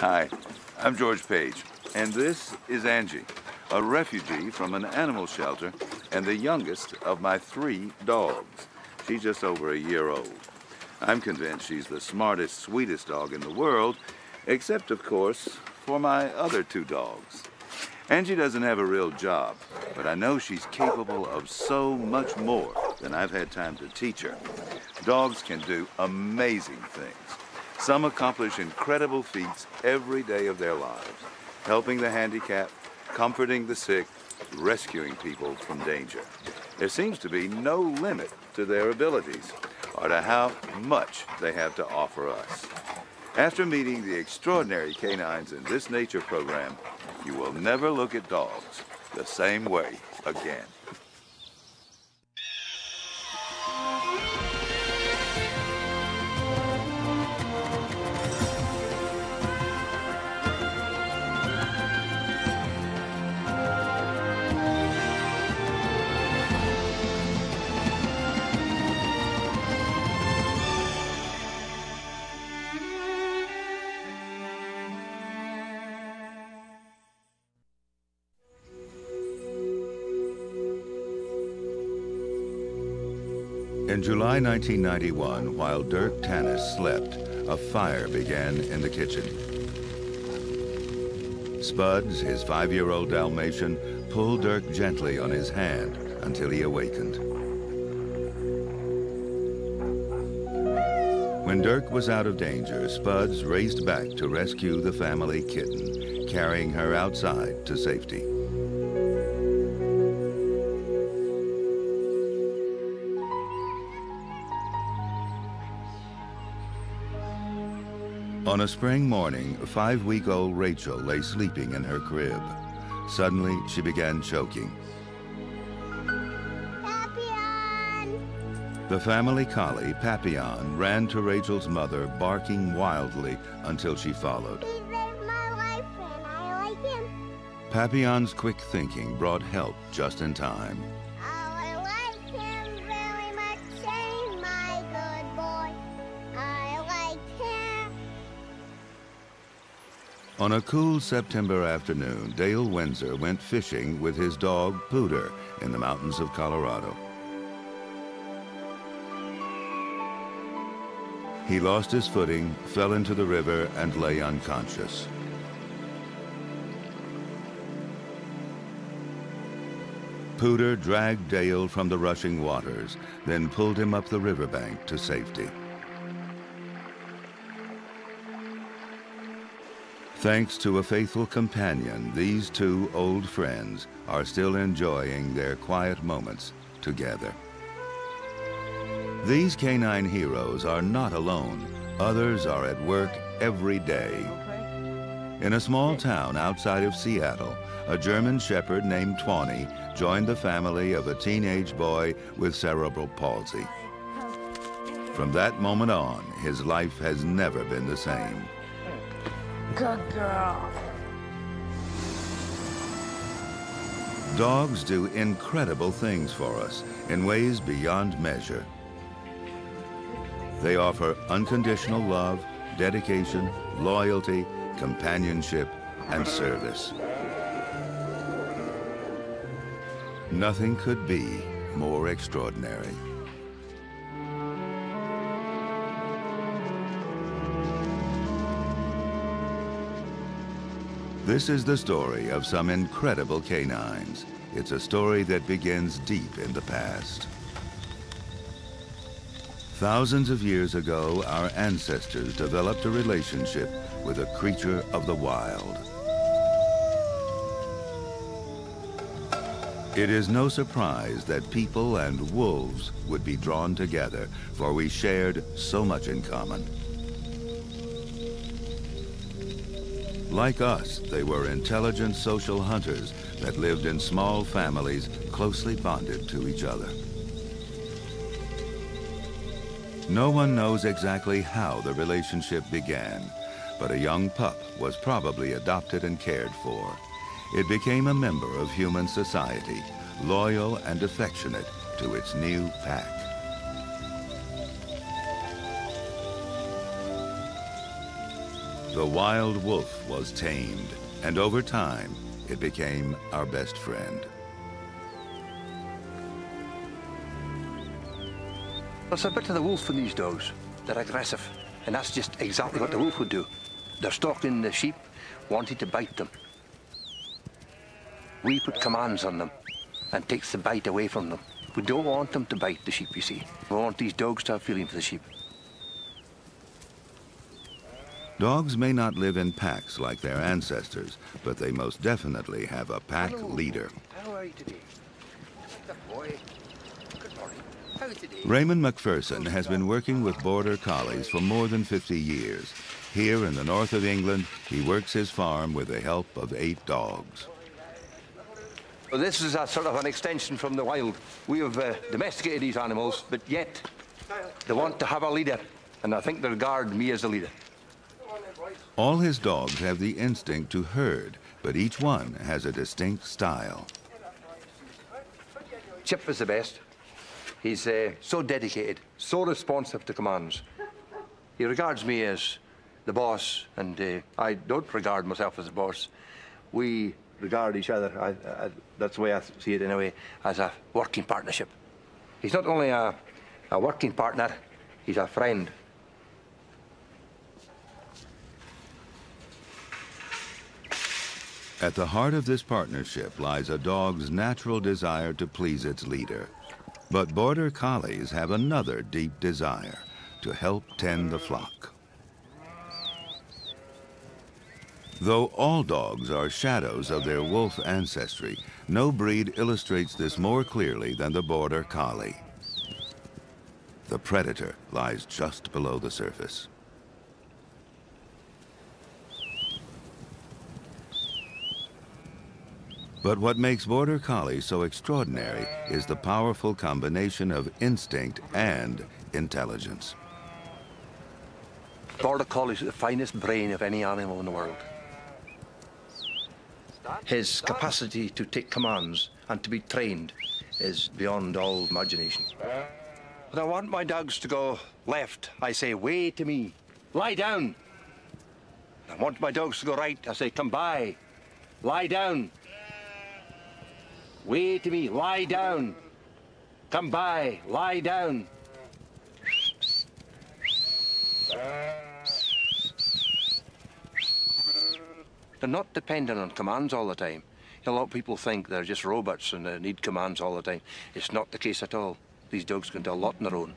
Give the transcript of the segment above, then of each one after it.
Hi, I'm George Page, and this is Angie, a refugee from an animal shelter and the youngest of my three dogs. She's just over a year old. I'm convinced she's the smartest, sweetest dog in the world, except, of course, for my other two dogs. Angie doesn't have a real job, but I know she's capable of so much more than I've had time to teach her. Dogs can do amazing things. Some accomplish incredible feats every day of their lives, helping the handicapped, comforting the sick, rescuing people from danger. There seems to be no limit to their abilities or to how much they have to offer us. After meeting the extraordinary canines in this nature program, you will never look at dogs the same way again. July 1991, while Dirk Tanis slept, a fire began in the kitchen. Spuds, his five-year-old Dalmatian, pulled Dirk gently on his hand until he awakened. When Dirk was out of danger, Spuds raced back to rescue the family kitten, carrying her outside to safety. On a spring morning, five-week-old Rachel lay sleeping in her crib. Suddenly, she began choking. Papillon! The family collie, Papillon, ran to Rachel's mother, barking wildly until she followed. He saved my life and I like him. Papillon's quick thinking brought help just in time. On a cool September afternoon, Dale Windsor went fishing with his dog, Pooter, in the mountains of Colorado. He lost his footing, fell into the river, and lay unconscious. Pooter dragged Dale from the rushing waters, then pulled him up the riverbank to safety. Thanks to a faithful companion, these two old friends are still enjoying their quiet moments together. These canine heroes are not alone. Others are at work every day. In a small town outside of Seattle, a German shepherd named Tawny joined the family of a teenage boy with cerebral palsy. From that moment on, his life has never been the same. Good girl. Dogs do incredible things for us in ways beyond measure. They offer unconditional love, dedication, loyalty, companionship, and service. Nothing could be more extraordinary. This is the story of some incredible canines. It's a story that begins deep in the past. Thousands of years ago, our ancestors developed a relationship with a creature of the wild. It is no surprise that people and wolves would be drawn together, for we shared so much in common. Like us, they were intelligent social hunters that lived in small families closely bonded to each other. No one knows exactly how the relationship began, but a young pup was probably adopted and cared for. It became a member of human society, loyal and affectionate to its new pack. The wild wolf was tamed, and over time, it became our best friend. There's a bit of the wolf in these dogs. They're aggressive, and that's just exactly what the wolf would do. They're stalking the sheep, wanting to bite them. We put commands on them and takes the bite away from them. We don't want them to bite the sheep, you see. We want these dogs to have feeling for the sheep. Dogs may not live in packs like their ancestors, but they most definitely have a pack Hello. leader. How are you today? Good boy. Good morning. How are you today? Raymond McPherson has been working with Border Collies for more than 50 years. Here in the north of England, he works his farm with the help of eight dogs. Well, this is a sort of an extension from the wild. We have uh, domesticated these animals, but yet they want to have a leader, and I think they regard me as a leader. All his dogs have the instinct to herd, but each one has a distinct style. Chip is the best. He's uh, so dedicated, so responsive to commands. He regards me as the boss, and uh, I don't regard myself as a boss. We regard each other, I, I, that's the way I see it anyway, as a working partnership. He's not only a, a working partner, he's a friend. At the heart of this partnership lies a dog's natural desire to please its leader. But Border Collies have another deep desire to help tend the flock. Though all dogs are shadows of their wolf ancestry, no breed illustrates this more clearly than the Border Collie. The predator lies just below the surface. But what makes Border Collie so extraordinary is the powerful combination of instinct and intelligence. Border Collie is the finest brain of any animal in the world. His capacity to take commands and to be trained is beyond all imagination. When I want my dogs to go left, I say, way to me. Lie down. I want my dogs to go right, I say, come by. Lie down. Way to me, lie down. Come by, lie down. They're not dependent on commands all the time. A lot of people think they're just robots and they need commands all the time. It's not the case at all. These dogs can do a lot on their own.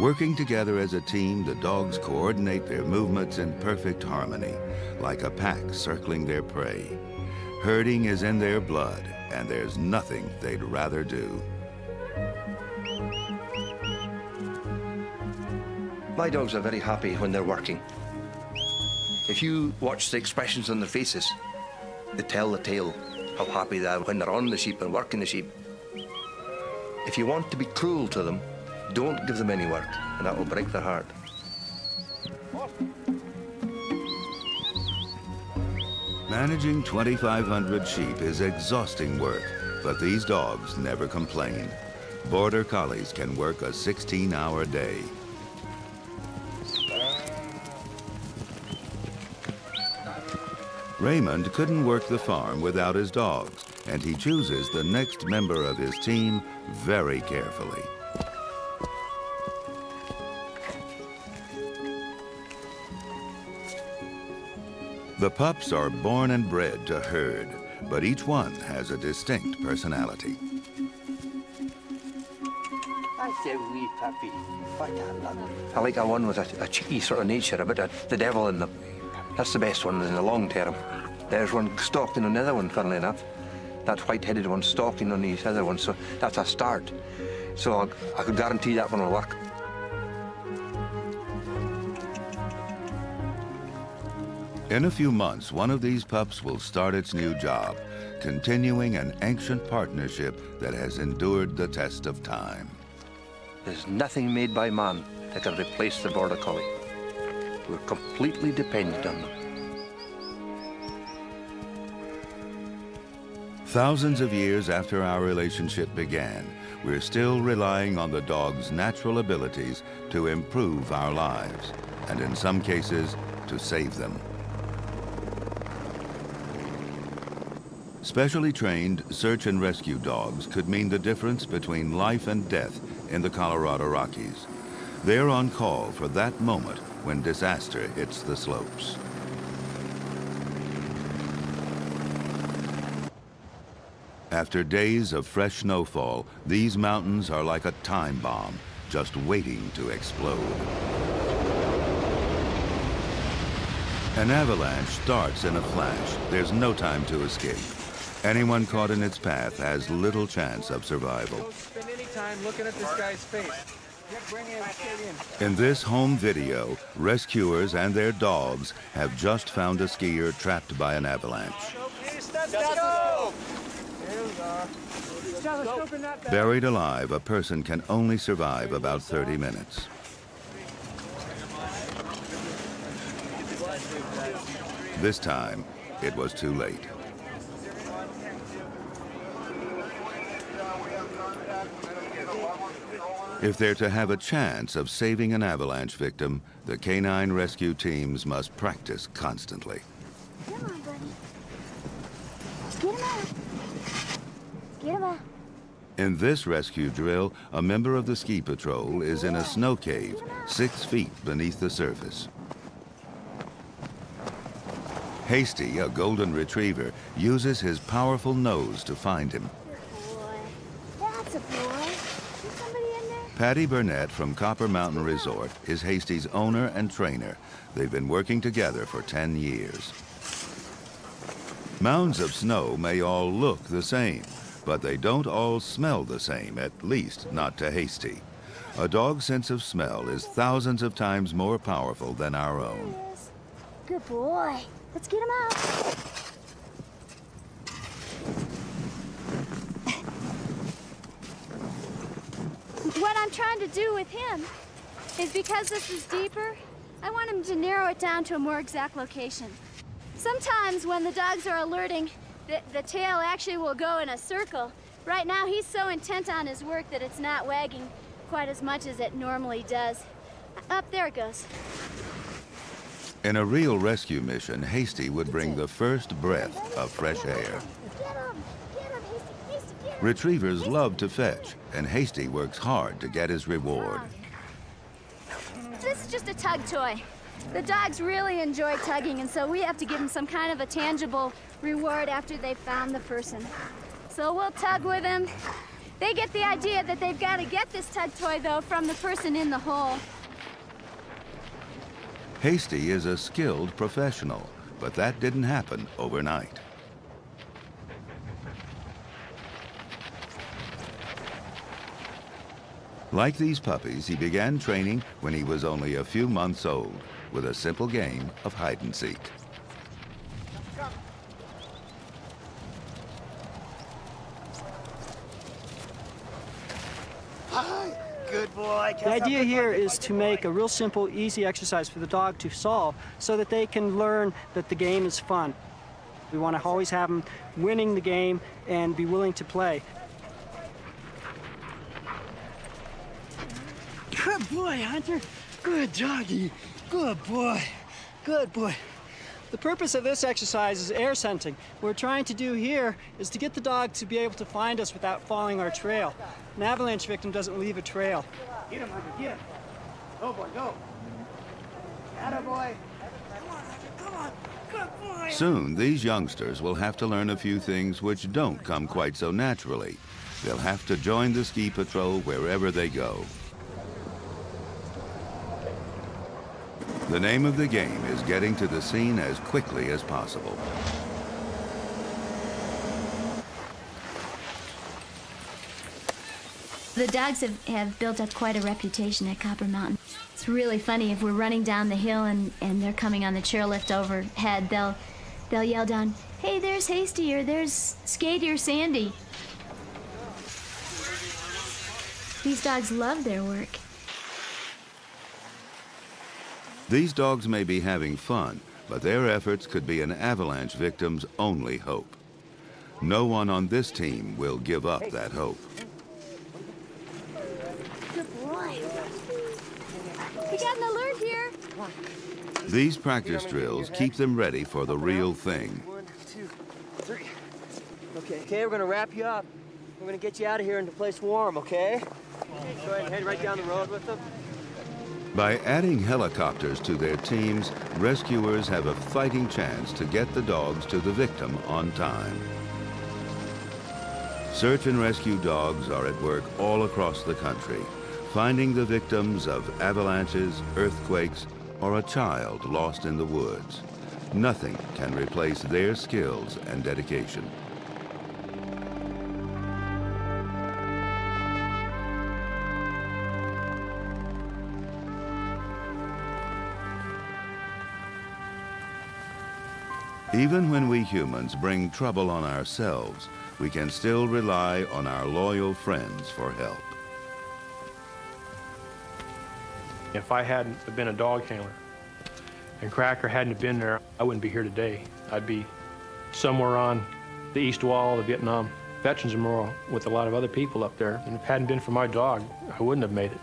Working together as a team, the dogs coordinate their movements in perfect harmony, like a pack circling their prey. Herding is in their blood, and there's nothing they'd rather do. My dogs are very happy when they're working. If you watch the expressions on their faces, they tell the tale how happy they are when they're on the sheep and working the sheep. If you want to be cruel to them, don't give them any work, and that will break their heart. Managing 2,500 sheep is exhausting work, but these dogs never complain. Border Collies can work a 16-hour day. Raymond couldn't work the farm without his dogs, and he chooses the next member of his team very carefully. The pups are born and bred to herd, but each one has a distinct personality. I like a one with a, a cheeky sort of nature, a bit of the devil in them. That's the best one in the long term. There's one stalking another one, funnily enough. That white-headed one stalking on the other one, so that's a start. So I, I could guarantee that one will work. In a few months, one of these pups will start its new job, continuing an ancient partnership that has endured the test of time. There's nothing made by man that can replace the Border Collie. We're completely dependent on them. Thousands of years after our relationship began, we're still relying on the dog's natural abilities to improve our lives. and in some cases, to save them. Specially trained search and rescue dogs could mean the difference between life and death in the Colorado Rockies. They're on call for that moment when disaster hits the slopes. After days of fresh snowfall, these mountains are like a time bomb, just waiting to explode. An avalanche starts in a flash. There's no time to escape. Anyone caught in its path has little chance of survival. Spend any time looking at this guy's face. Bring him in. In this home video, rescuers and their dogs have just found a skier trapped by an avalanche. Okay, stethoscope. Here we are. Stethoscope in that bag. Buried alive, a person can only survive about 30 minutes. This time, it was too late. If they're to have a chance of saving an avalanche victim, the canine rescue teams must practice constantly. Come on, buddy. Get him out. Get him out. In this rescue drill, a member of the ski patrol is in a snow cave, six feet beneath the surface. Hasty, a golden retriever, uses his powerful nose to find him. That's a boy. Is somebody in there? Patty Burnett from Copper Mountain Resort is Hasty's owner and trainer. They've been working together for 10 years. Mounds of snow may all look the same, but they don't all smell the same, at least not to Hasty. A dog's sense of smell is thousands of times more powerful than our own. Good boy. Let's get him out. What I'm trying to do with him is because this is deeper, I want him to narrow it down to a more exact location. Sometimes when the dogs are alerting, the, the tail actually will go in a circle. Right now, he's so intent on his work that it's not wagging quite as much as it normally does. Up there it goes. In a real rescue mission, Hasty would bring the first breath of fresh air. Get him. Get him, Hasty. Hasty, get him. Retrievers love to fetch, and Hasty works hard to get his reward. This is just a tug toy. The dogs really enjoy tugging, and so we have to give them some kind of a tangible reward after they've found the person. So we'll tug with them. They get the idea that they've got to get this tug toy, though, from the person in the hole. Hasty is a skilled professional, but that didn't happen overnight. Like these puppies, he began training when he was only a few months old with a simple game of hide and seek. Good boy. The idea here is to make a real simple, easy exercise for the dog to solve so that they can learn that the game is fun. We want to always have them winning the game and be willing to play. Good boy, Hunter. Good doggy. Good boy. Good boy. The purpose of this exercise is air scenting. What we're trying to do here is to get the dog to be able to find us without following our trail. An avalanche victim doesn't leave a trail. Get him, Hunter. Get him. Go, boy. Go. Atta boy. Soon, these youngsters will have to learn a few things which don't come quite so naturally. They'll have to join the ski patrol wherever they go. The name of the game is getting to the scene as quickly as possible. The dogs have, have built up quite a reputation at Copper Mountain. It's really funny if we're running down the hill and, and they're coming on the chairlift overhead, they'll they'll yell down, "Hey, there's Hasty or there's Skatey or Sandy." These dogs love their work. These dogs may be having fun, but their efforts could be an avalanche victim's only hope. No one on this team will give up that hope. Good boy. We got an alert here. These practice drills keep them ready for the real thing. One, two, three. Okay, okay, we're gonna wrap you up. We're gonna get you out of here into a place warm, okay? Go ahead and head right down the road with them. By adding helicopters to their teams, rescuers have a fighting chance to get the dogs to the victim on time. Search and rescue dogs are at work all across the country, finding the victims of avalanches, earthquakes, or a child lost in the woods. Nothing can replace their skills and dedication. Even when we humans bring trouble on ourselves, we can still rely on our loyal friends for help. If I hadn't been a dog handler and Cracker hadn't been there, I wouldn't be here today. I'd be somewhere on the east wall of the Vietnam Veterans Memorial with a lot of other people up there. And if it hadn't been for my dog, I wouldn't have made it.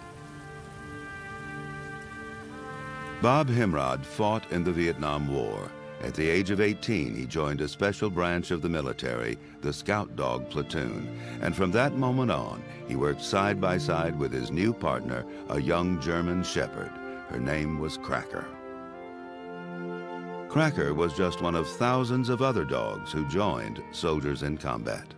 Bob Himrod fought in the Vietnam War. At the age of 18, he joined a special branch of the military, the Scout Dog Platoon, and from that moment on, he worked side by side with his new partner, a young German Shepherd. Her name was Cracker. Cracker was just one of thousands of other dogs who joined Soldiers in Combat.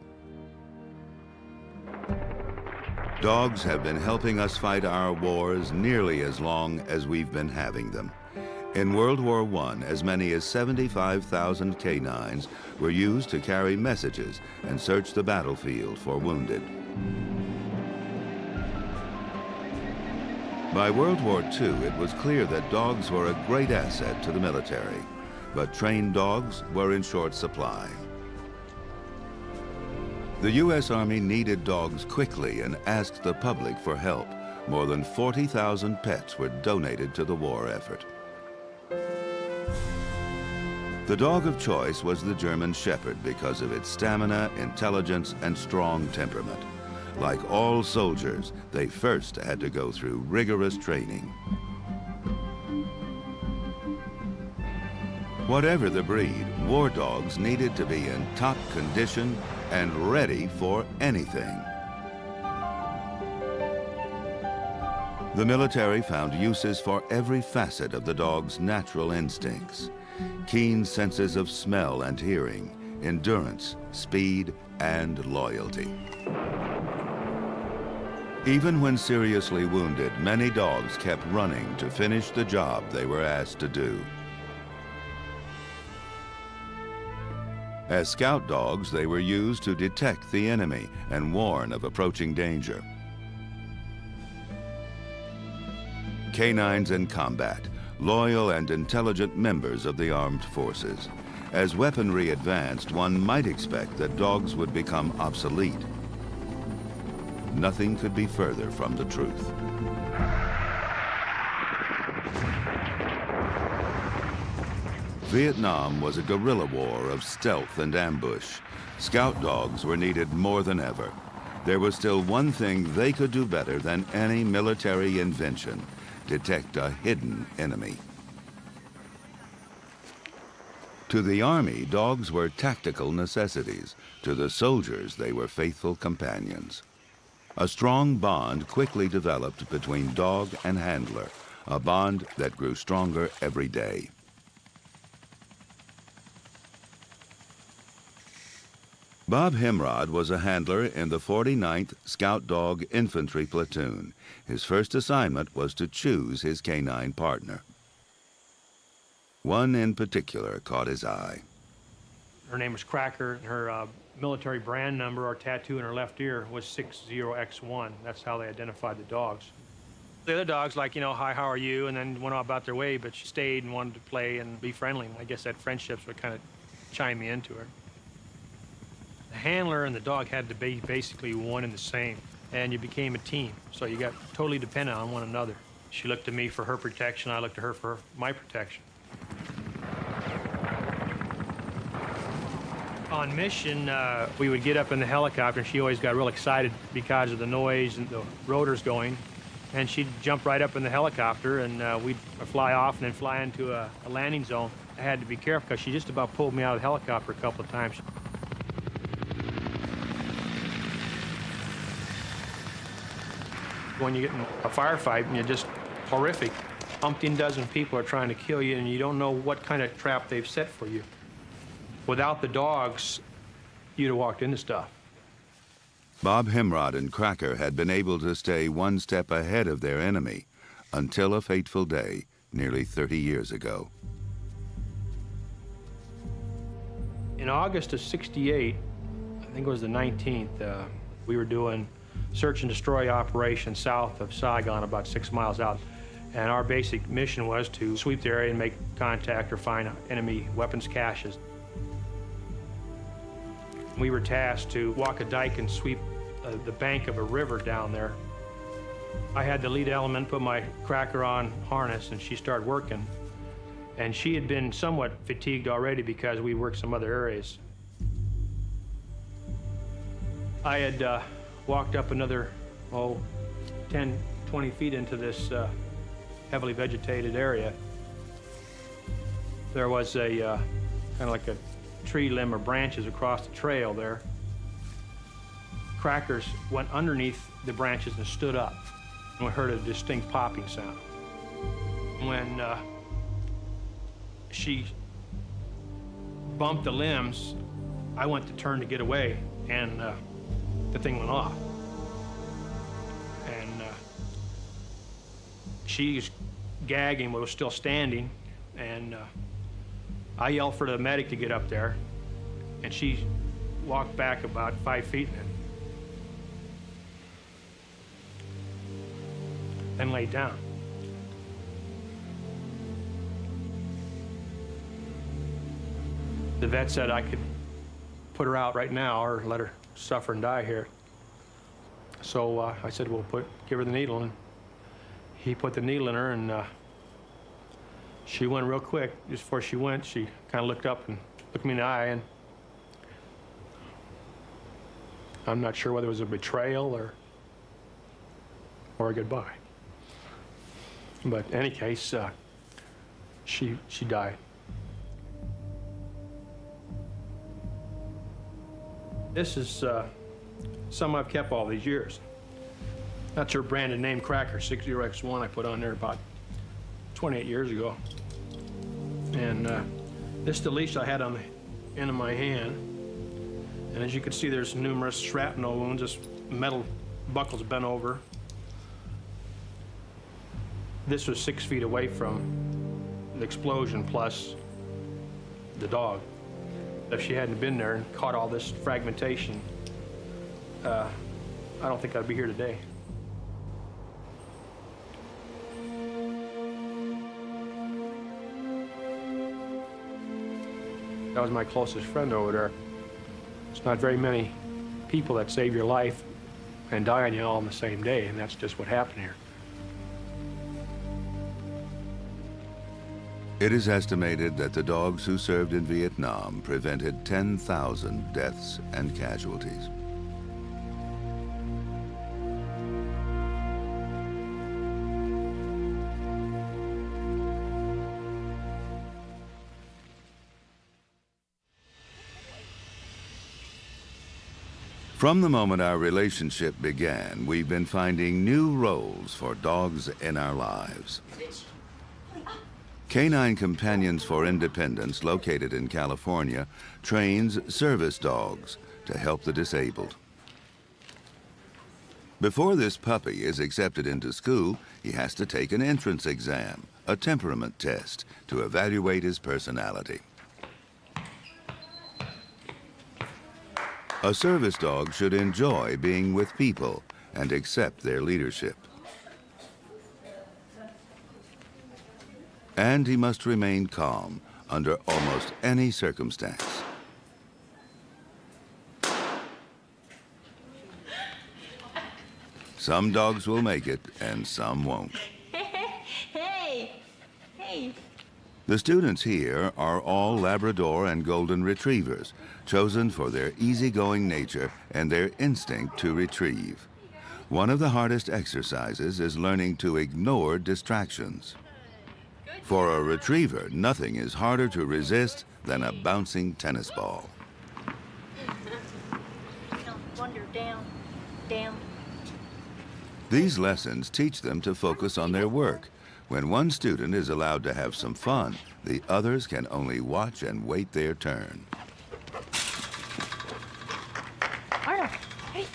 Dogs have been helping us fight our wars nearly as long as we've been having them. In World War I, as many as 75,000 canines were used to carry messages and search the battlefield for wounded. By World War II, it was clear that dogs were a great asset to the military, but trained dogs were in short supply. The U.S. Army needed dogs quickly and asked the public for help. More than 40,000 pets were donated to the war effort. The dog of choice was the German Shepherd because of its stamina, intelligence, and strong temperament. Like all soldiers, they first had to go through rigorous training. Whatever the breed, war dogs needed to be in top condition and ready for anything. The military found uses for every facet of the dog's natural instincts. Keen senses of smell and hearing, endurance, speed, and loyalty. Even when seriously wounded, many dogs kept running to finish the job they were asked to do. As scout dogs, they were used to detect the enemy and warn of approaching danger. Canines in combat, loyal and intelligent members of the armed forces. As weaponry advanced, one might expect that dogs would become obsolete. Nothing could be further from the truth. Vietnam was a guerrilla war of stealth and ambush. Scout dogs were needed more than ever. There was still one thing they could do better than any military invention, detect a hidden enemy. To the Army, dogs were tactical necessities. To the soldiers, they were faithful companions. A strong bond quickly developed between dog and handler, a bond that grew stronger every day. Bob Himrod was a handler in the 49th Scout Dog Infantry Platoon. His first assignment was to choose his canine partner. One in particular caught his eye. Her name was Cracker, and her uh, military brand number or tattoo in her left ear was 60X1. That's how they identified the dogs. The other dogs, like, you know, hi, how are you, and then went about their way, but she stayed and wanted to play and be friendly. I guess that friendships would kind of chime me into her. The handler and the dog had to be basically one and the same, and you became a team, so you got totally dependent on one another. She looked to me for her protection, I looked to her for my protection. On mission, uh, we would get up in the helicopter, and she always got real excited because of the noise and the rotors going. and she'd jump right up in the helicopter, and uh, we'd fly off and then fly into a, a landing zone. I had to be careful because she just about pulled me out of the helicopter a couple of times. When you get in a firefight and you're just horrific, umpteen dozen people are trying to kill you and you don't know what kind of trap they've set for you. Without the dogs, you'd have walked into stuff. Bob Himrod and Cracker had been able to stay one step ahead of their enemy until a fateful day nearly 30 years ago. In August of 68, I think it was the 19th, uh, we were doing search and destroy operation south of Saigon, about six miles out. And our basic mission was to sweep the area and make contact or find enemy weapons caches. We were tasked to walk a dike and sweep uh, the bank of a river down there. I had the lead element put my cracker on harness and she started working. And she had been somewhat fatigued already because we worked some other areas. I had uh, walked up another, oh, 10, 20 feet into this uh, heavily vegetated area. There was a uh, kind of like a tree limb or branches across the trail there. Crackers went underneath the branches and stood up, and we heard a distinct popping sound. When uh, she bumped the limbs, I went to turn to get away, and uh, the thing went off. And uh, she's gagging, but was still standing, and uh, I yelled for the medic to get up there, and she walked back about five feet and then laid down. The vet said I could put her out right now or let her suffer and die here. So uh, I said, well, put, give her the needle. And he put the needle in her, and uh, she went real quick. Just before she went, she kind of looked up and looked me in the eye, and I'm not sure whether it was a betrayal or, or a goodbye. But in any case, uh, she, she died. This is uh, some I've kept all these years. That's her branded name cracker, 60X1 I put on there about 28 years ago. And uh, this the leash I had on the end of my hand. And as you can see, there's numerous shrapnel wounds, just metal buckles bent over. This was six feet away from the explosion plus the dog. If she hadn't been there and caught all this fragmentation, uh, I don't think I'd be here today. That was my closest friend over there. It's not very many people that save your life and die on you all on the same day, and that's just what happened here. It is estimated that the dogs who served in Vietnam prevented 10,000 deaths and casualties. From the moment our relationship began, we've been finding new roles for dogs in our lives. Canine Companions for Independence, located in California, trains service dogs to help the disabled. Before this puppy is accepted into school, he has to take an entrance exam, a temperament test, to evaluate his personality. A service dog should enjoy being with people and accept their leadership. And he must remain calm under almost any circumstance. Some dogs will make it and some won't. Hey! Hey! The students here are all Labrador and Golden Retrievers, chosen for their easygoing nature and their instinct to retrieve. One of the hardest exercises is learning to ignore distractions. For a retriever, nothing is harder to resist than a bouncing tennis ball. Down, down. These lessons teach them to focus on their work. When one student is allowed to have some fun, the others can only watch and wait their turn. Arnold, hey.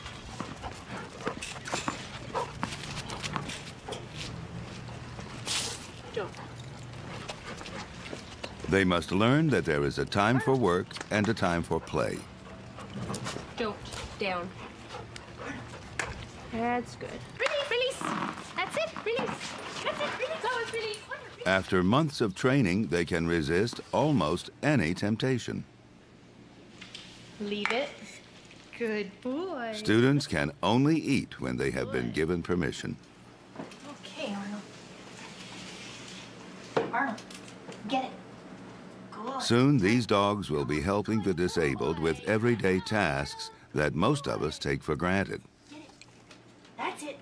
They must learn that there is a time for work and a time for play. Don't. Down. That's good. Release. Release. That's it. Release. That's it. Release. That was release. After months of training, they can resist almost any temptation. Leave it. Good boy. Students can only eat when they have been given permission. Okay, Arnold. Arnold, get it. Good. Soon, these dogs will be helping the disabled with everyday tasks that most of us take for granted. That's it.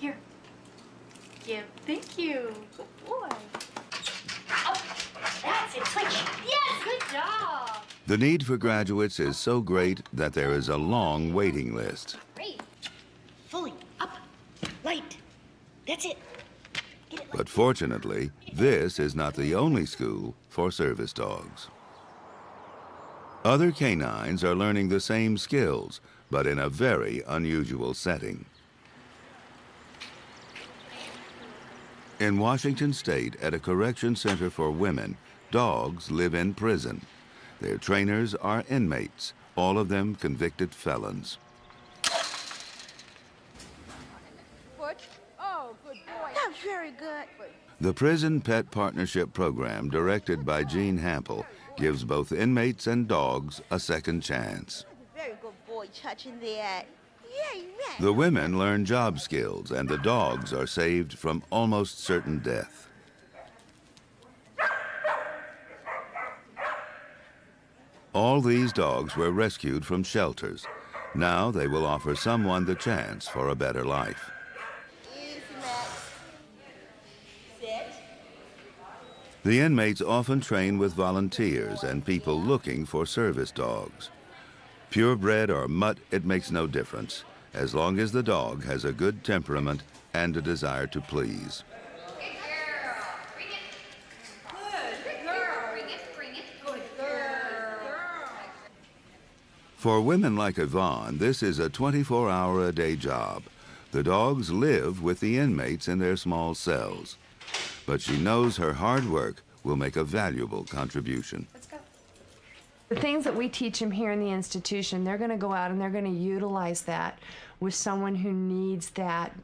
Here. Yeah, thank you. Good boy. Oh, that's it. Switch. Yes, good job. The need for graduates is so great that there is a long waiting list. Great. Fully. Up. Light. That's it. But fortunately, this is not the only school for service dogs. Other canines are learning the same skills, but in a very unusual setting. In Washington state, at a correction center for women, dogs live in prison. Their trainers are inmates, all of them convicted felons. Oh, good boy. That's very good. The Prison Pet Partnership Program, directed by Gene Hample, gives both inmates and dogs a second chance. Very good boy, touching that. Yeah, yeah. The women learn job skills, and the dogs are saved from almost certain death. All these dogs were rescued from shelters. Now they will offer someone the chance for a better life. Easy, Max. Sit. The inmates often train with volunteers and people looking for service dogs. Purebred or mutt, it makes no difference, as long as the dog has a good temperament and a desire to please. For women like Yvonne, this is a 24 hour a day job. The dogs live with the inmates in their small cells. But she knows her hard work will make a valuable contribution. The things that we teach them here in the institution, they're going to go out and they're going to utilize that with someone who needs that,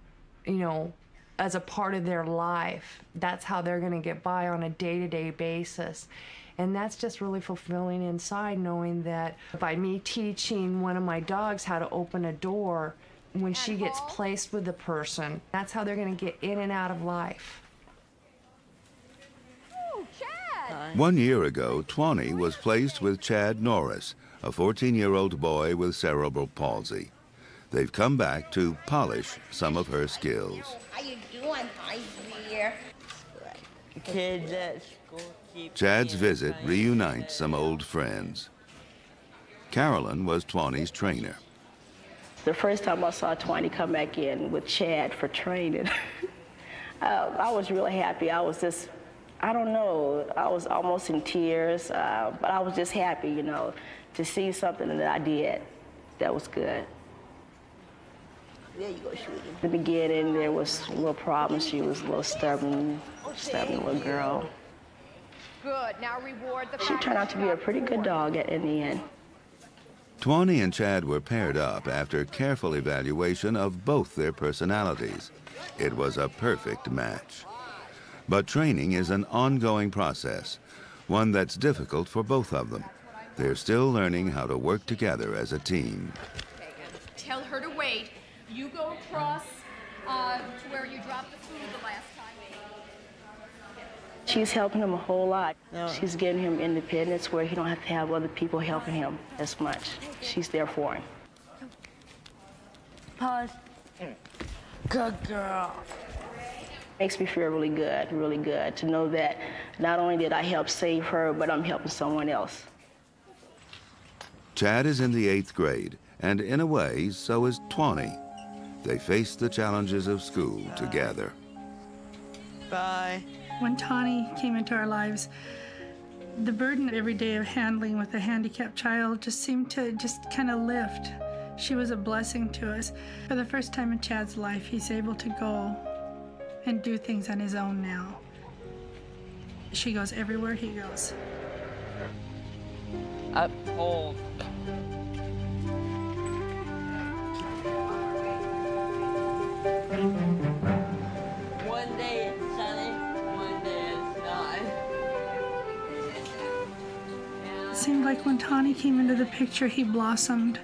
you know, as a part of their life. That's how they're going to get by on a day to day basis. And that's just really fulfilling inside knowing that by me teaching one of my dogs how to open a door, when she gets placed with the person, that's how they're going to get in and out of life. Ooh, Chad. One year ago, Tawny was placed with Chad Norris, a 14 year old boy with cerebral palsy. They've come back to polish some of her skills. How you doing, my dear? Kids at school Chad's visit funny. reunites some old friends. Carolyn was Tawny's trainer. The first time I saw Tawny come back in with Chad for training, uh, I was really happy. I was just, I don't know, I was almost in tears, uh, but I was just happy, you know, to see something that I did that was good. There you go, sweetie. In the beginning, there was little problems. She was a little stubborn, stubborn little girl. Good. Now reward the She turned out to be a pretty good dog at, in the end. Tawny and Chad were paired up after careful evaluation of both their personalities. It was a perfect match. But training is an ongoing process, one that's difficult for both of them. They're still learning how to work together as a team. Tell her to wait. You go across uh, to where you dropped the food the last time. She's helping him a whole lot. She's giving him independence where he don't have to have other people helping him as much. She's there for him. Pause. Good girl. Makes me feel really good, really good to know that not only did I help save her, but I'm helping someone else. Chad is in the eighth grade, and in a way, so is Tawny. They face the challenges of school together. Bye. When Tawny came into our lives, the burden every day of handling with a handicapped child just seemed to just kind of lift. She was a blessing to us. For the first time in Chad's life, he's able to go and do things on his own now. She goes everywhere he goes. Up, hold. One day it's sunny, one day it's not. It seemed like when Tawny came into the picture, he blossomed.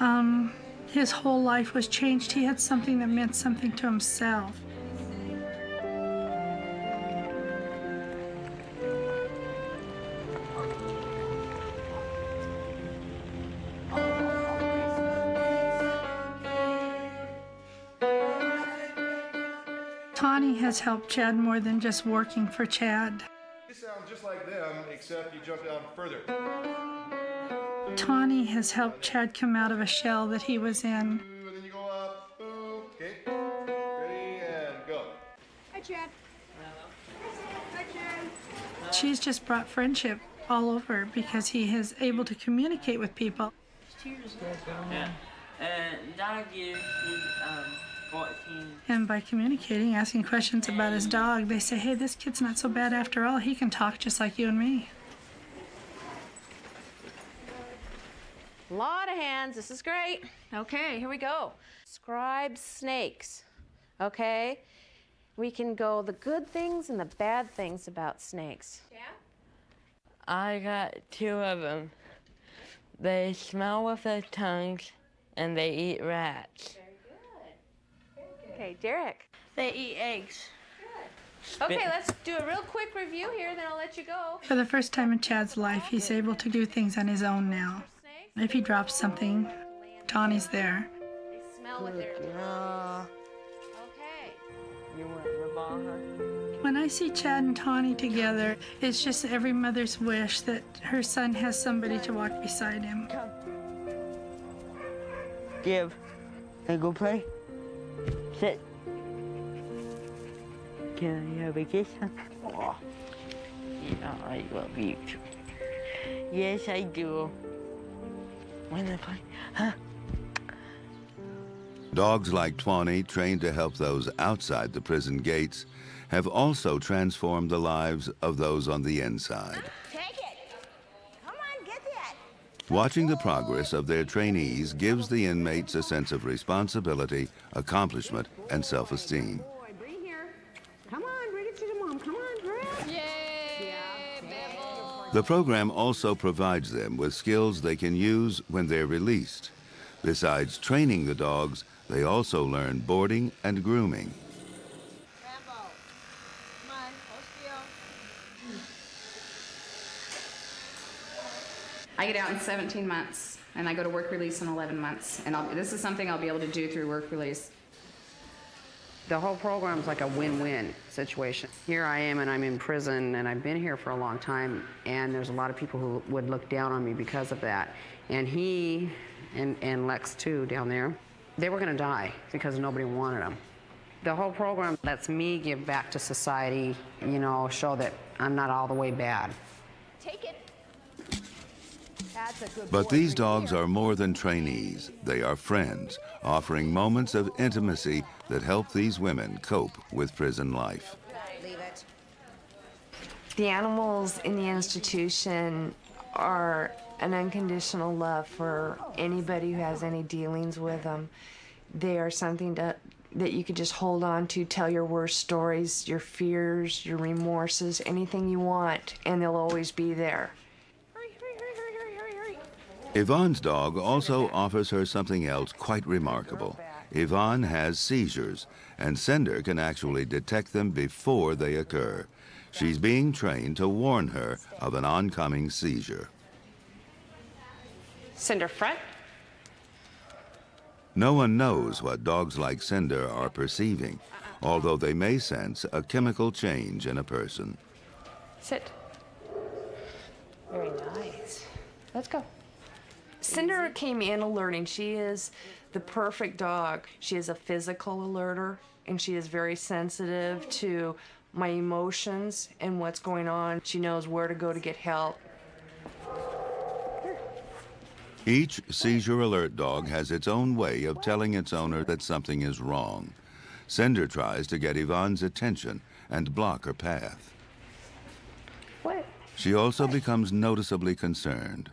Um, his whole life was changed. He had something that meant something to himself. Has helped Chad more than just working for Chad. You sound just like them, except you jump down further. Tawny has helped Chad come out of a shell that he was in. And then you go up. Okay. Ready and go. Hi, Chad. Hi, Chad. She's just brought friendship all over because he is able to communicate with people. Yeah. And dog is, is um, 14. And by communicating, asking questions about his dog, they say, hey, this kid's not so bad after all. He can talk just like you and me. A lot of hands. This is great. Okay, here we go. Scribe snakes. Okay? We can go the good things and the bad things about snakes. Yeah? I got two of them. They smell with their tongues and they eat rats. Okay, Derek. They eat eggs. Good. Okay, let's do a real quick review here, then I'll let you go. For the first time in Chad's life, he's able to do things on his own now. If he drops something, Tawny's there. They smell with their girl. Okay. You want the ball, huh? When I see Chad and Tawny together, it's just every mother's wish that her son has somebody to walk beside him. Give. And go play. Sit. Can I have a kiss? huh? Oh. Yeah, I love you too. Yes, I do. When I play, huh? Dogs like Tawny, trained to help those outside the prison gates, have also transformed the lives of those on the inside. Take it. Come on, get that. Watching the progress of their trainees gives the inmates a sense of responsibility, accomplishment, and self-esteem. Bring here. Come on, bring it to the mom. Come on, hurry. Yay, Bibble. The program also provides them with skills they can use when they're released. Besides training the dogs, they also learn boarding and grooming. Rambo. Come on, hold still. I get out in 17 months, and I go to work release in 11 months. And I'll, this is something I'll be able to do through work release. The whole program's like a win-win situation. Here I am and I'm in prison and I've been here for a long time and there's a lot of people who would look down on me because of that. And he and, and Lex too down there, they were gonna die because nobody wanted them. The whole program lets me give back to society, you know, show that I'm not all the way bad. Take it. But these dogs are more than trainees. They are friends, offering moments of intimacy that help these women cope with prison life. The animals in the institution are an unconditional love for anybody who has any dealings with them. They are something to, that you could just hold on to, tell your worst stories, your fears, your remorses, anything you want, and they'll always be there. Yvonne's dog also offers her something else quite remarkable. Yvonne has seizures, and Cinder can actually detect them before they occur. She's being trained to warn her of an oncoming seizure. Cinder front. No one knows what dogs like Cinder are perceiving, although they may sense a chemical change in a person. Sit. Very nice. Let's go. Cinder came in alerting. She is the perfect dog. She is a physical alerter, and she is very sensitive to my emotions and what's going on. She knows where to go to get help. Each seizure alert dog has its own way of telling its owner that something is wrong. Cinder tries to get Yvonne's attention and block her path. What? She also becomes noticeably concerned.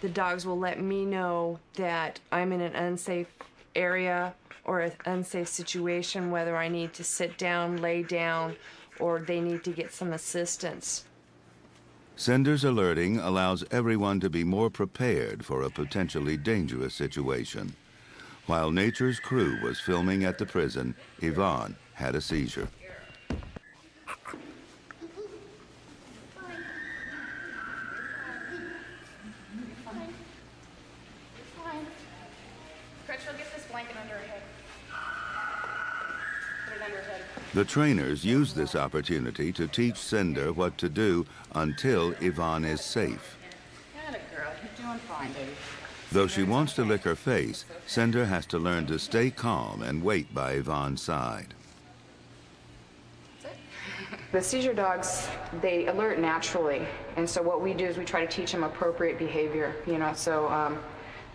The dogs will let me know that I'm in an unsafe area or an unsafe situation, whether I need to sit down, lay down, or they need to get some assistance. Cinder's alerting allows everyone to be more prepared for a potentially dangerous situation. While Nature's crew was filming at the prison, Yvonne had a seizure. The trainers use this opportunity to teach Cinder what to do until Yvonne is safe. Atta girl, you're doing fine, baby. Though she wants to lick her face, Cinder has to learn to stay calm and wait by Yvonne's side. The seizure dogs, they alert naturally, and so what we do is we try to teach them appropriate behavior, you know, so, um,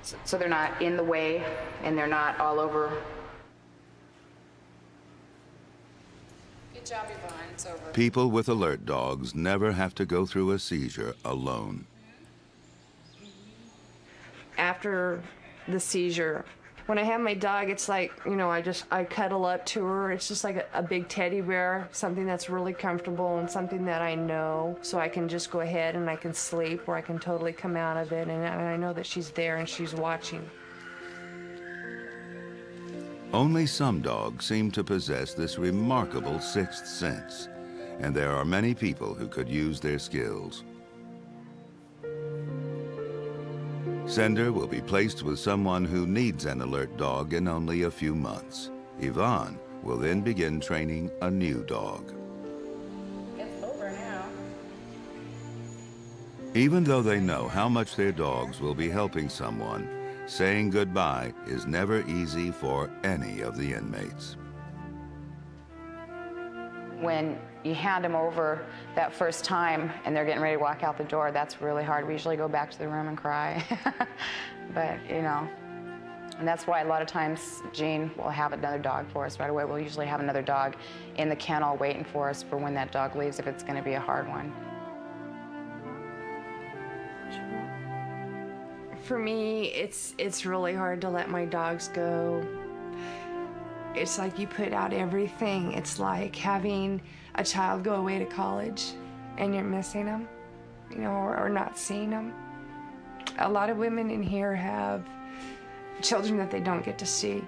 so, so they're not in the way and they're not all over. Good job, Yvonne. It's over. People with alert dogs never have to go through a seizure alone. After the seizure, when I have my dog, it's like, you know, I just, I cuddle up to her. It's just like a, a big teddy bear, something that's really comfortable and something that I know. So I can just go ahead and I can sleep or I can totally come out of it. And, and I know that she's there and she's watching. Only some dogs seem to possess this remarkable sixth sense, and there are many people who could use their skills. Cinder will be placed with someone who needs an alert dog in only a few months. Yvonne will then begin training a new dog. It's over now. Even though they know how much their dogs will be helping someone, saying goodbye is never easy for any of the inmates. When you hand them over that first time and they're getting ready to walk out the door, that's really hard. We usually go back to the room and cry. but, you know, and that's why a lot of times Jean will have another dog for us right away. We'll usually have another dog in the kennel waiting for us for when that dog leaves if it's going to be a hard one. For me, it's it's really hard to let my dogs go. It's like you put out everything. It's like having a child go away to college and you're missing them, you know, or, or not seeing them. A lot of women in here have children that they don't get to see,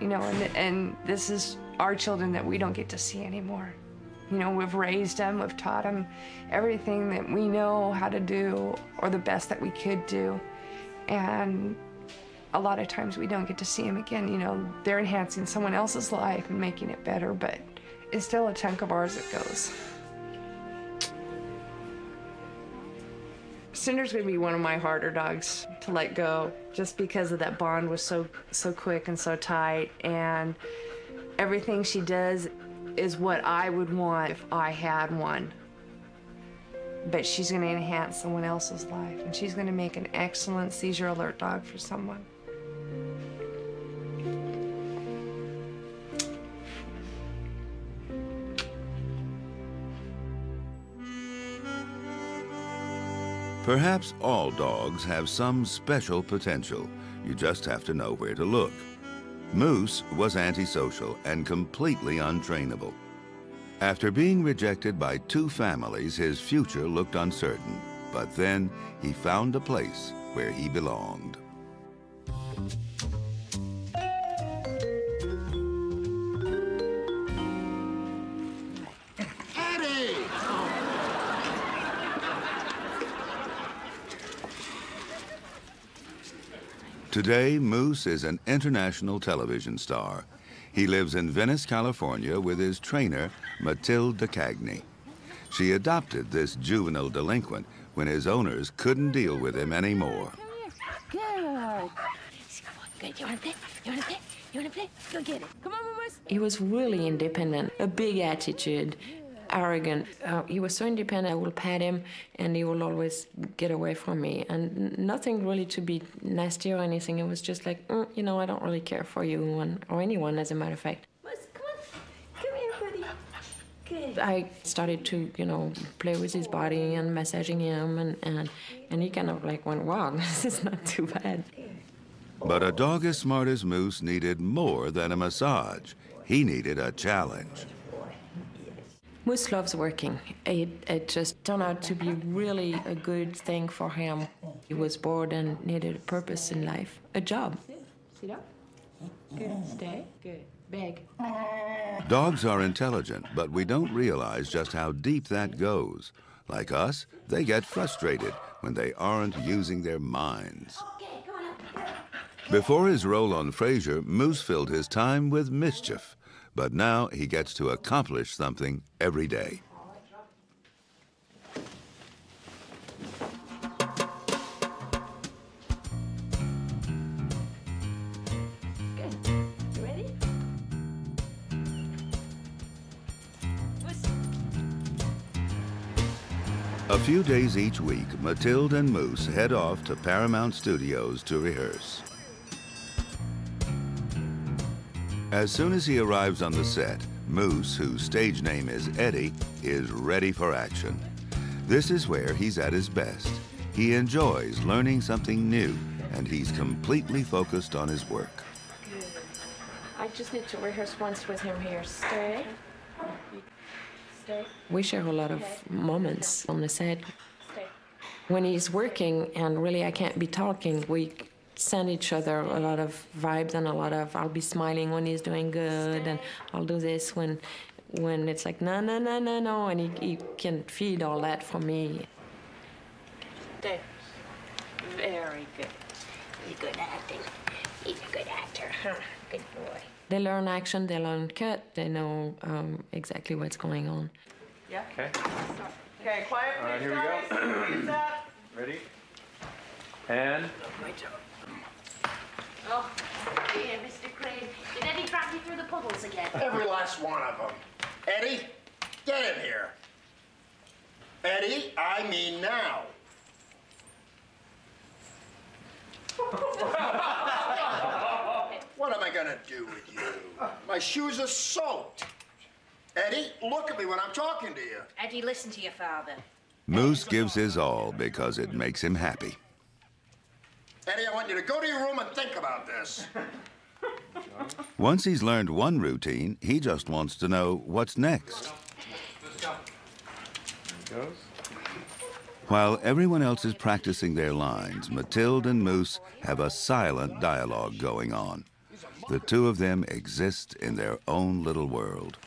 you know, and, and this is our children that we don't get to see anymore. You know, we've raised them, we've taught them everything that we know how to do or the best that we could do. And a lot of times we don't get to see them again. You know, they're enhancing someone else's life and making it better, but it's still a chunk of ours that goes. Cinder's gonna be one of my harder dogs to let go, just because of that bond was so so quick and so tight, and everything she does is what I would want if I had one. But she's gonna enhance someone else's life, and she's gonna make an excellent seizure alert dog for someone. Perhaps all dogs have some special potential. You just have to know where to look. Moose was antisocial and completely untrainable. After being rejected by two families, his future looked uncertain. But then he found a place where he belonged. Eddie! Today, Moose is an international television star. He lives in Venice, California with his trainer, Mathilde Cagny. She adopted this juvenile delinquent when his owners couldn't deal with him anymore. Good. Good. You want to play? You want to play? You want to play? Go get it. Come on, Moose. He was really independent, a big attitude, arrogant. Uh, he was so independent, I will pat him and he will always get away from me. And nothing really to be nasty or anything. It was just like, "Mm, you know, I don't really care for you and- or anyone, as a matter of fact. Come here, buddy. Good. I started to, you know, play with his body and massaging him, and, and, and he kind of like went, wow, this is not too bad. But a dog as smart as Moose needed more than a massage. He needed a challenge. Moose loves working. It, it just turned out to be really a good thing for him. He was bored and needed a purpose in life, a job. Sit up. Good. Stay. Good. Beg. Dogs are intelligent, but we don't realize just how deep that goes. Like us, they get frustrated when they aren't using their minds. Before his role on Frasier, Moose filled his time with mischief, but now he gets to accomplish something every day. You ready? A few days each week, Mathilde and Moose head off to Paramount Studios to rehearse. As soon as he arrives on the set, Moose, whose stage name is Eddie, is ready for action. This is where he's at his best. He enjoys learning something new, and he's completely focused on his work. I just need to rehearse once with him here. Stay. Stay. We share a lot of moments on the set. When he's working and really I can't be talking, we send each other a lot of vibes and a lot of I'll be smiling when he's doing good and I'll do this when when it's like no no no no no and he, he can feed all that for me. Stay. Very good. He's good at acting. He's a good actor, huh? Good boy. They learn action, they learn cut, they know um, exactly what's going on. Yeah? Okay. Okay, quiet. All right, here we go. Ready? And Oh, dear, Mr. Crane. Did Eddie drop you through the puddles again? Every last one of them. Eddie, get in here. Eddie, I mean now. what am I gonna do with you? My shoes are soaked. Eddie, look at me when I'm talking to you. Eddie, listen to your father. Moose gives his all because it makes him happy. Eddie, I want you to go to your room and think about this. Once he's learned one routine, he just wants to know what's next. While everyone else is practicing their lines, Mathilde and Moose have a silent dialogue going on. The two of them exist in their own little world.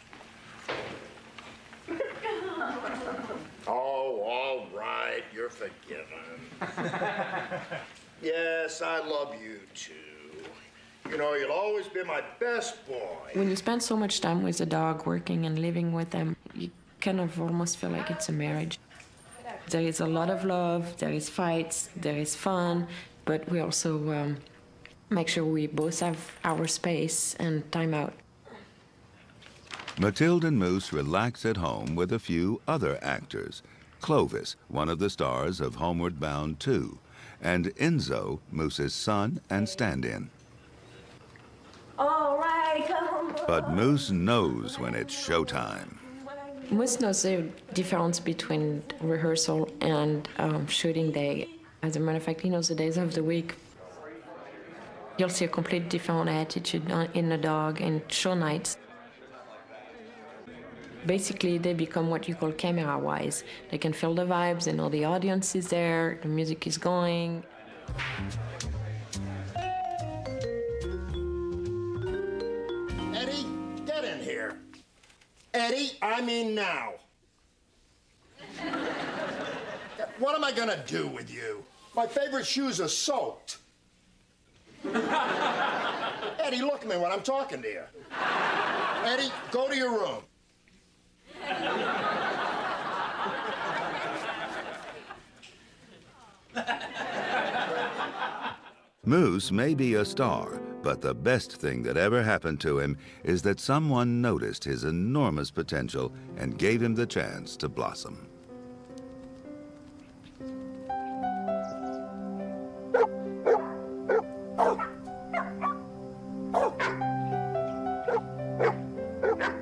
Oh, all right, you're forgiven. yes, I love you too. You know, you'll always be my best boy. When you spend so much time with a dog, working and living with them, you kind of almost feel like it's a marriage. There is a lot of love, there is fights, there is fun, but we also um, make sure we both have our space and time out. Mathilde and Moose relax at home with a few other actors. Clovis, one of the stars of Homeward Bound 2, and Enzo, Moose's son and stand-in. All right, come on. But Moose knows when it's showtime. Moose knows the difference between rehearsal and um, shooting day. As a matter of fact, he knows the days of the week. You'll see a complete different attitude in a dog in show nights. Basically, they become what you call camera wise. They can feel the vibes, they know the audience is there, the music is going. Eddie, get in here. Eddie, I mean now. what am I gonna do with you? My favorite shoes are soaked. Eddie, look at me when I'm talking to you. Eddie, go to your room. Moose may be a star, but the best thing that ever happened to him is that someone noticed his enormous potential and gave him the chance to blossom.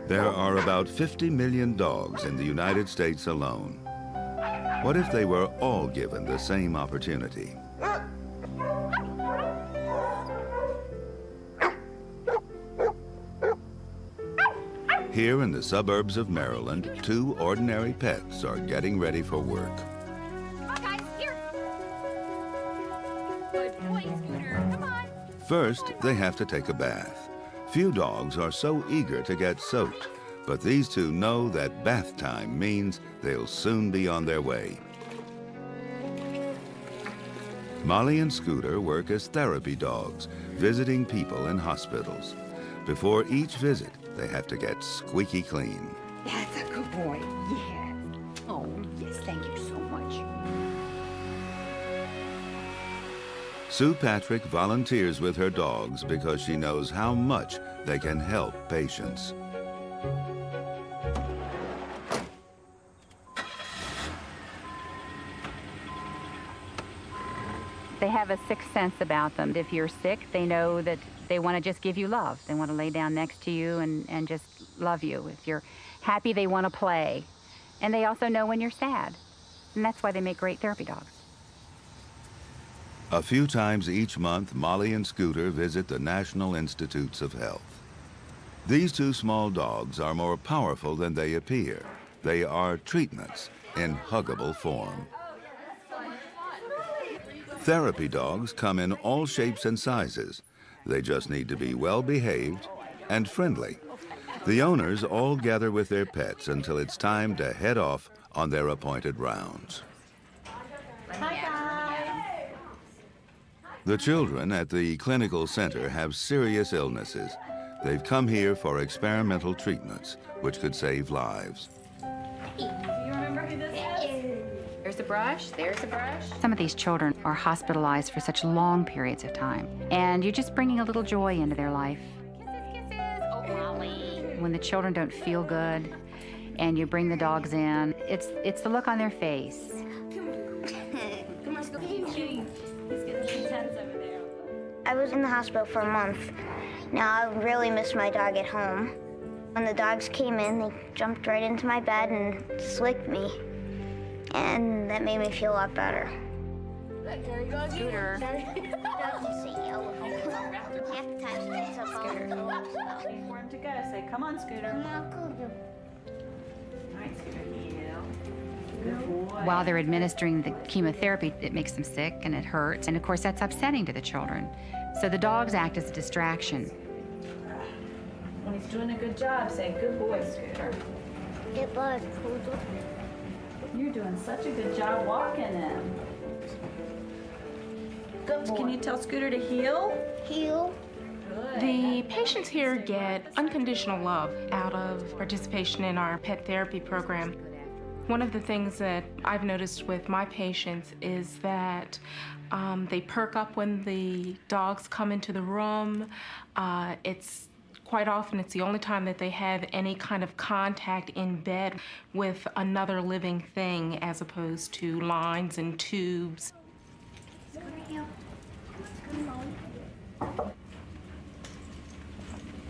There are about 50 million dogs in the United States alone. What if they were all given the same opportunity? Here in the suburbs of Maryland, two ordinary pets are getting ready for work. On, guys, here. Good boy, Scooter. Come on. First, they have to take a bath. Few dogs are so eager to get soaked, but these two know that bath time means they'll soon be on their way. Molly and Scooter work as therapy dogs, visiting people in hospitals. Before each visit, they have to get squeaky clean. That's a good boy. Yes. Oh, yes. Thank you so much. Sue Patrick volunteers with her dogs because she knows how much they can help patients. They have a sixth sense about them. If you're sick, they know that they want to just give you love. They want to lay down next to you and, and just love you. If you're happy, they want to play. And they also know when you're sad. And that's why they make great therapy dogs. A few times each month, Molly and Scooter visit the National Institutes of Health. These two small dogs are more powerful than they appear. They are treatments in huggable form. Therapy dogs come in all shapes and sizes. They just need to be well behaved and friendly. The owners all gather with their pets until it's time to head off on their appointed rounds. The children at the clinical center have serious illnesses. They've come here for experimental treatments, which could save lives. You remember who this is? There's a brush, there's a brush. Some of these children are hospitalized for such long periods of time, and you're just bringing a little joy into their life. Kisses, kisses, oh, Molly. When the children don't feel good, and you bring the dogs in, it's it's the look on their face. Come on, let's go. He's getting intense over there. I was in the hospital for a month. Now I really miss my dog at home. When the dogs came in, they jumped right into my bed and slicked me. And that made me feel a lot better. While they're administering the chemotherapy, it makes them sick and it hurts. And of course, that's upsetting to the children. So the dogs act as a distraction. When he's doing a good job, say, good boy, Scooter. Get blood, Scooter. You're doing such a good job walking him. Good boy. Can you tell Scooter to heel? Heel. The patients here get unconditional love out of participation in our pet therapy program. One of the things that I've noticed with my patients is that um, they perk up when the dogs come into the room. Uh, it's quite often it's the only time that they have any kind of contact in bed with another living thing as opposed to lines and tubes.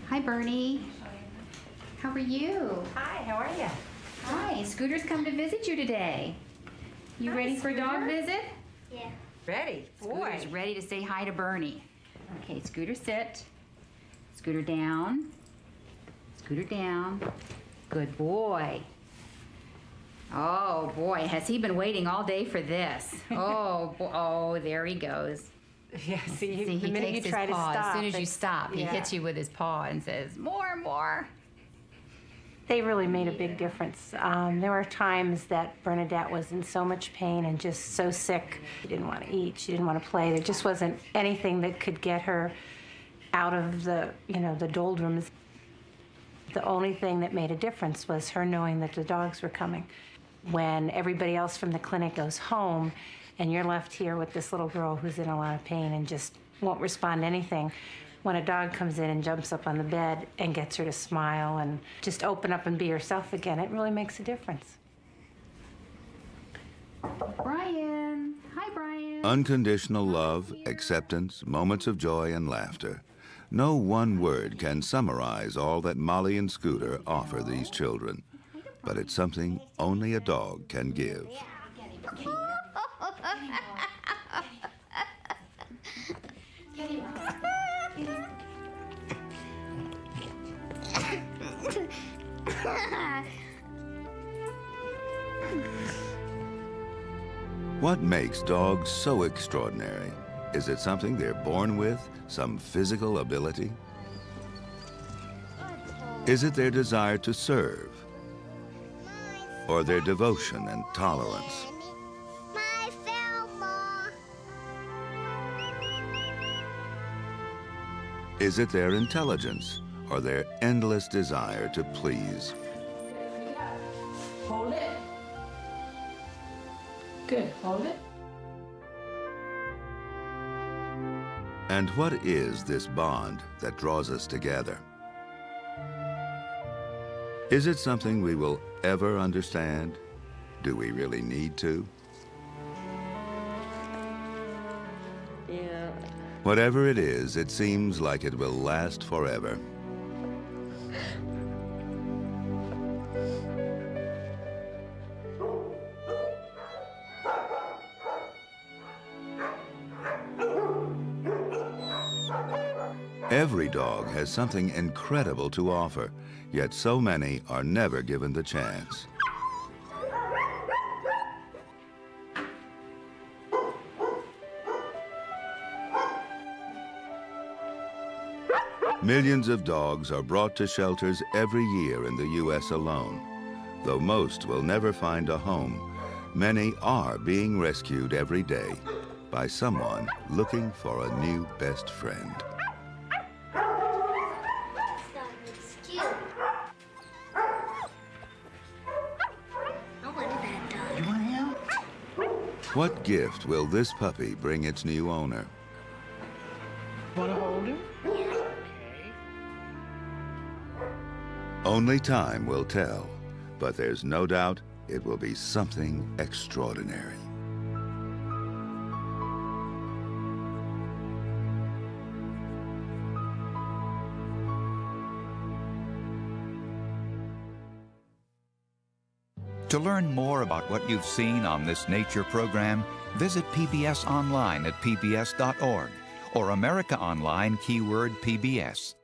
Hi, Bernie. How are you? Hi, how are you? Hi, Scooter's come to visit you today. You ready for a dog visit? Yeah. Ready. Scooter's ready to say hi to Bernie. Okay, Scooter sit. Scooter down. Scooter down. Good boy. Oh boy, has he been waiting all day for this? Oh, oh, there he goes. Yeah, see, See, the he minute takes you his try to paw, as soon as you stop, he yeah. hits you with his paw and says, "More, more." They really made a big difference. Um, there were times that Bernadette was in so much pain and just so sick. She didn't want to eat. She didn't want to play. There just wasn't anything that could get her out of the, you know, the doldrums. The only thing that made a difference was her knowing that the dogs were coming. When everybody else from the clinic goes home and you're left here with this little girl who's in a lot of pain and just won't respond to anything, when a dog comes in and jumps up on the bed and gets her to smile and just open up and be herself again, it really makes a difference. Brian. Hi, Brian. Unconditional love, acceptance, moments of joy and laughter. No one word can summarize all that Molly and Scooter offer these children, but it's something only a dog can give. What makes dogs so extraordinary? Is it something they're born with, some physical ability? Is it their desire to serve? Or their devotion and tolerance? Is it their intelligence or their endless desire to please? Good. Hold it. And what is this bond that draws us together? Is it something we will ever understand? Do we really need to? Yeah. Whatever it is, it seems like it will last forever. Has something incredible to offer, yet so many are never given the chance. Millions of dogs are brought to shelters every year in the U.S. alone. Though most will never find a home, many are being rescued every day by someone looking for a new best friend. What gift will this puppy bring its new owner? Want to hold him? Only time will tell, but there's no doubt it will be something extraordinary. To learn more about what you've seen on this nature program, visit PBS online at pbs.org or America Online keyword PBS.